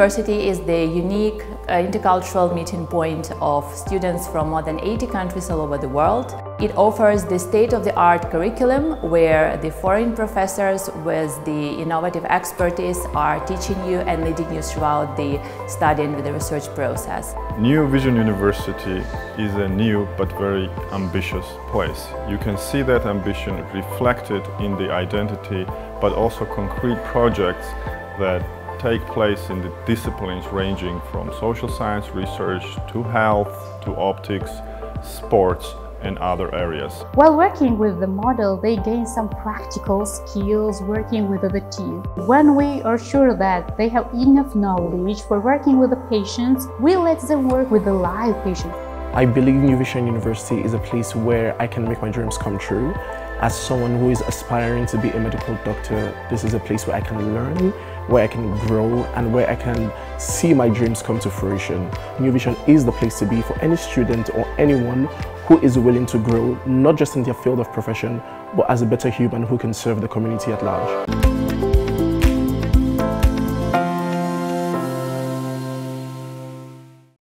University is the unique uh, intercultural meeting point of students from more than 80 countries all over the world. It offers the state-of-the-art curriculum where the foreign professors with the innovative expertise are teaching you and leading you throughout the study and the research process. New Vision University is a new but very ambitious place. You can see that ambition reflected in the identity but also concrete projects that take place in the disciplines ranging from social science research to health to optics, sports and other areas. While working with the model, they gain some practical skills working with the team. When we are sure that they have enough knowledge for working with the patients, we let them work with the live patients. I believe New Vision University is a place where I can make my dreams come true. As someone who is aspiring to be a medical doctor, this is a place where I can learn, where I can grow, and where I can see my dreams come to fruition. New Vision is the place to be for any student or anyone who is willing to grow, not just in their field of profession, but as a better human who can serve the community at large.